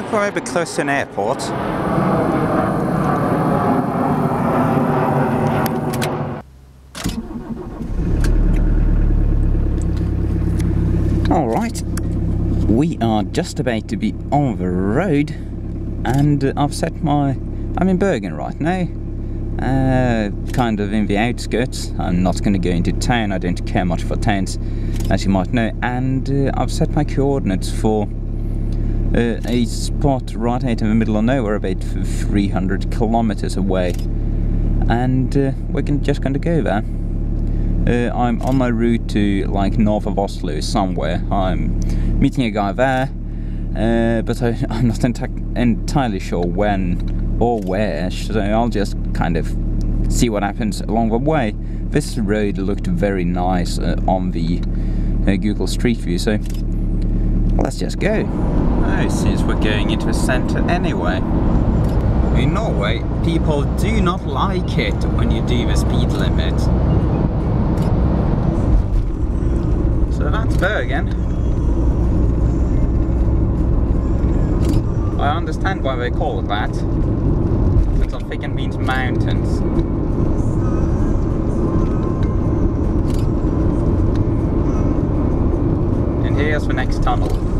think we're maybe close to an airport. Alright, we are just about to be on the road and I've set my... I'm in Bergen right now. Uh, kind of in the outskirts. I'm not going to go into town, I don't care much for towns, as you might know. And uh, I've set my coordinates for uh, a spot right out in the middle of nowhere, about 300 kilometers away. And uh, we're just going to go there. Uh, I'm on my route to like north of Oslo somewhere. I'm meeting a guy there, uh, but I, am not enti entirely sure when or where, so I'll just kind of see what happens along the way. This road looked very nice uh, on the uh, Google Street View, so let's just go. Oh, since we're going into the centre anyway. In Norway, people do not like it when you do the speed limit. So that's Bergen. I understand why they call it that. It's on thick and means mountains. And here's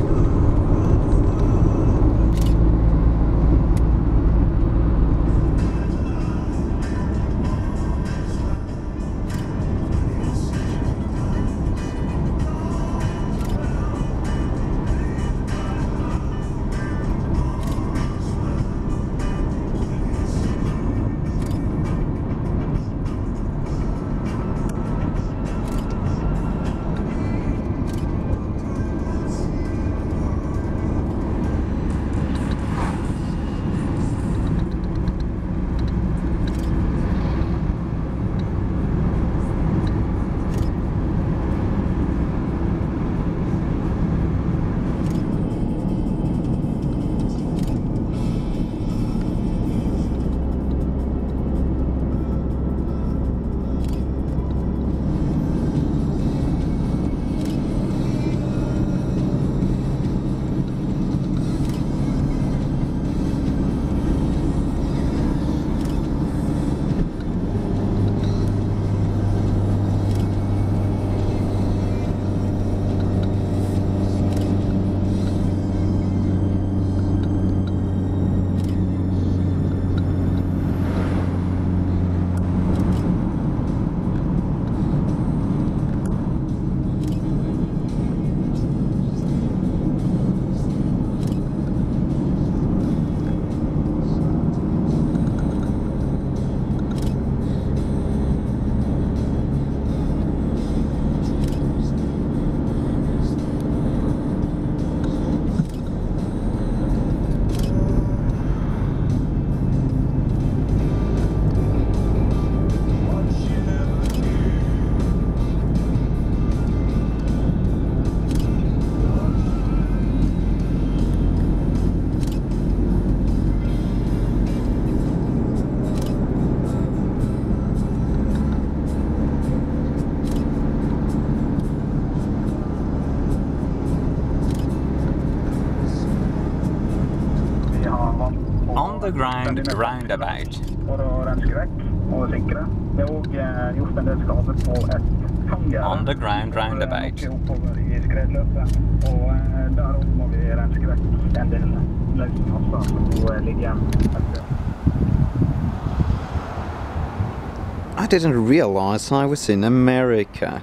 the next tunnel. underground roundabout. Underground roundabout. I didn't realize I was in America.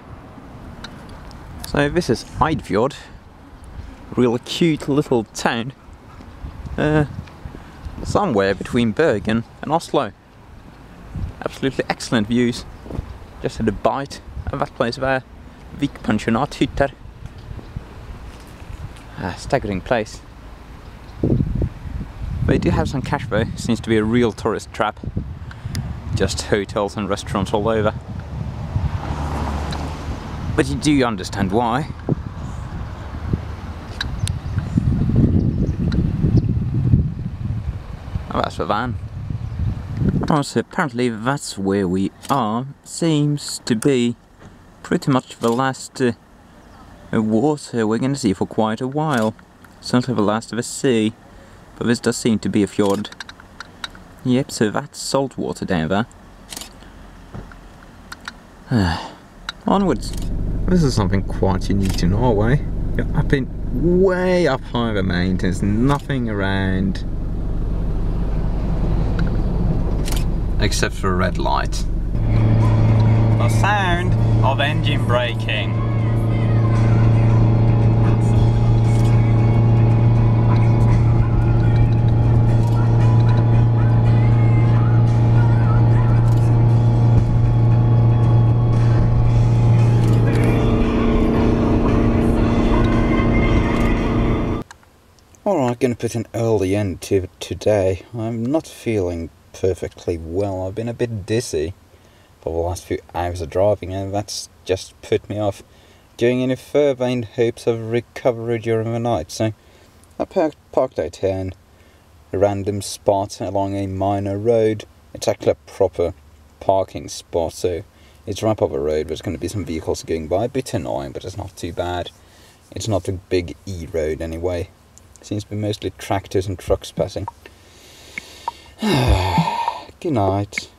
So this is Eidfjord, real cute little town. Uh, somewhere between Bergen and Oslo. Absolutely excellent views. Just had a bite of that place there. Vikpensionathytter. A staggering place. They do have some cash though, seems to be a real tourist trap. Just hotels and restaurants all over. But you do understand why. Oh, that's the van. Oh, so apparently that's where we are. Seems to be pretty much the last uh, water we're going to see for quite a while. Certainly the last of the sea. But this does seem to be a fjord. Yep, so that's salt water down there. Onwards. This is something quite unique in Norway. You're up in way up high the mountains, nothing around except for a red light. The sound of engine braking. Alright, gonna put an early end to today. I'm not feeling perfectly well. I've been a bit dizzy for the last few hours of driving and that's just put me off doing any further in hopes of recovery during the night. So I parked, parked out here in a random spot along a minor road. It's actually a proper parking spot, so it's right up the road. There's going to be some vehicles going by. A bit annoying, but it's not too bad. It's not a big E road anyway. Seems to be mostly tractors and trucks passing. Good night.